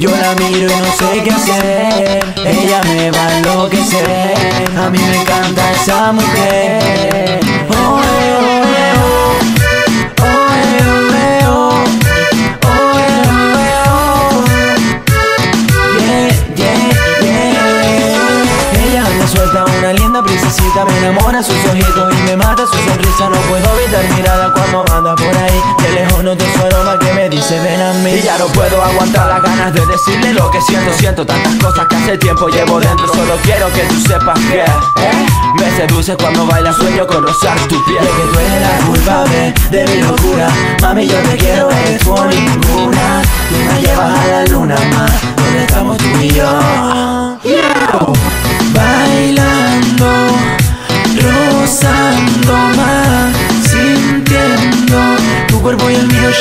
Yo la miro y no sé qué hacer. Ella me va a enloquecer. A mí me encanta esa mujer. Oh, Suelta una linda princesita Me enamora sus ojitos y me mata su sonrisa. No puedo evitar mirada cuando anda por ahí. De lejos noto su aroma que me dice ven a mí Y ya no puedo aguantar las ganas de decirle lo que siento. Siento tantas cosas que hace tiempo llevo dentro. Solo quiero que tú sepas que ¿eh? Me seduce cuando baila sueño con rozar tu piel. De que tú eres la culpable de mi locura. Mami yo te quiero eres por ninguna. Tú me llevas a la luna más Donde estamos tú y yo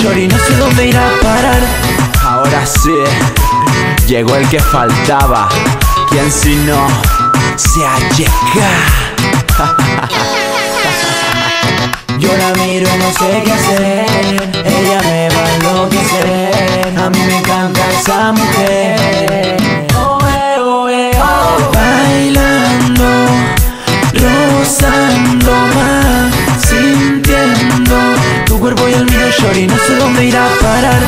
Shorty No sé dónde irá a parar. Ahora sí, llegó el que faltaba. Quien si no, se allega Yo la miro no sé qué hacer dónde irá a parar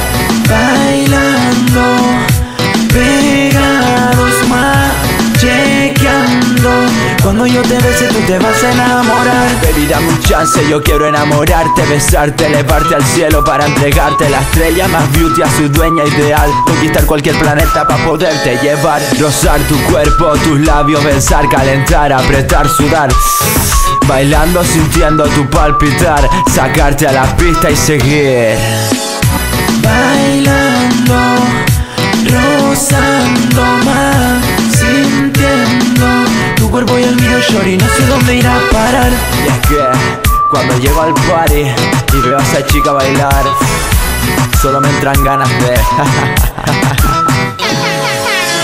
Bailando, pegados Cuando yo te bese tú te vas a enamorar Baby, dame un chance, yo quiero enamorarte, besarte, elevarte al cielo para entregarte la estrella más beauty a su dueña ideal. Conquistar cualquier planeta para poderte llevar, rozar tu cuerpo, tus labios, besar, calentar, apretar, sudar. Bailando, sintiendo tu palpitar, sacarte a la pista y seguir. Bailando, rozando más tu cuerpo y el mío Shorty No sé dónde irá a parar. Y es que cuando llego al party y veo a esa chica bailar, solo me entran ganas de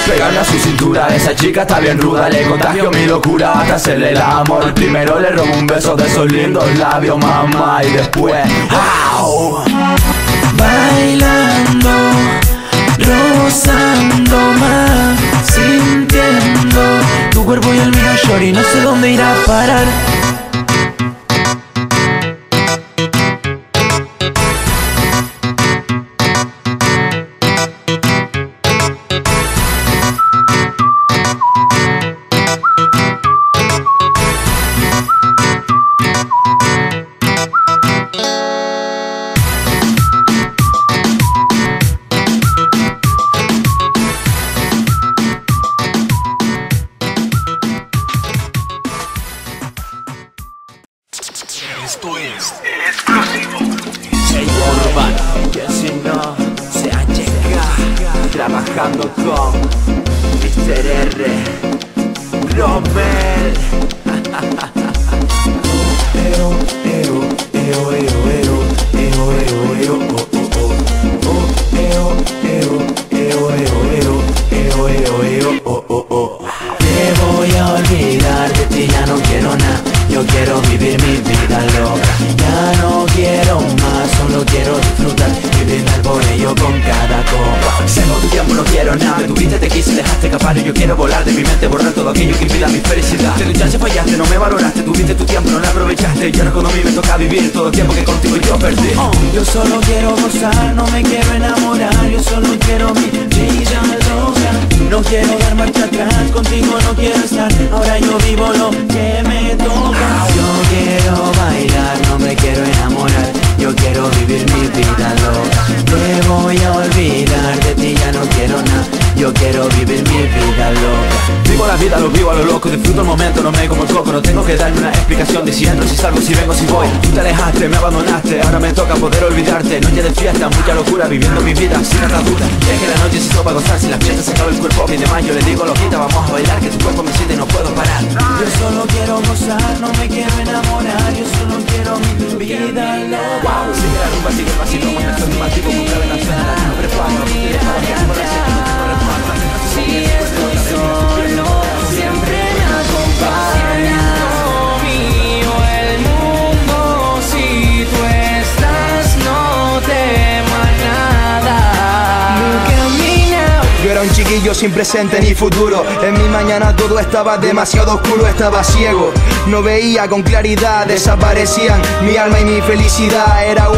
Pegarle a su cintura, esa chica está bien ruda Le contagio mi locura hasta hacerle el amor. Primero le robo un beso de esos lindos labios, mamá Y después, ¡au! Bailando, rozando más cuerpo y el mío Shorty No sé dónde irá a parar trabajando con Mr. R. Rommel. Te voy a olvidar de ti, ya no quiero nada yo quiero vivir mi vida loca. Ya no quiero más, solo quiero disfrutar. Brindar por ello con cada copa. Tu tiempo, no quiero nada. Me tuviste, te quise, dejaste escapar Y yo quiero volar de mi mente, borrar todo aquello que impida mi felicidad. Te luchaste, fallaste, no me valoraste. Tuviste tu tiempo, no lo aprovechaste. Y ahora cuando a mí me toca vivir Todo el tiempo que contigo yo perdí. Oh, Yo solo quiero gozar, no me quiero enamorar. Yo solo quiero mi vida loca. No quiero dar marcha atrás, contigo no quiero estar. Ahora yo vivo lo que me toca me quiero enamorar Yo quiero vivir mi vida loca. Te voy a olvidar, de ti ya no quiero nada Yo quiero vivir vida, lo vivo a lo loco Disfruto el momento, no me como el coco No tengo que darme una explicación diciendo si salgo, si vengo, si voy. Tú te alejaste, me abandonaste Ahora me toca poder olvidarte. Noche de fiesta, mucha locura Viviendo mi vida sin atadura. Es que la noche se para gozar Si la fiesta se acaba el cuerpo Bien de más yo le digo loquita Vamos a bailar que tu cuerpo me siente y no puedo parar. Yo solo quiero gozar, no me quiero enamorar Yo solo quiero mi vida loca. Sigue la rumba, sigue el pasito sin presente ni futuro. En mi mañana todo estaba demasiado oscuro, estaba ciego. No veía con claridad, desaparecían mi alma y mi felicidad. Era un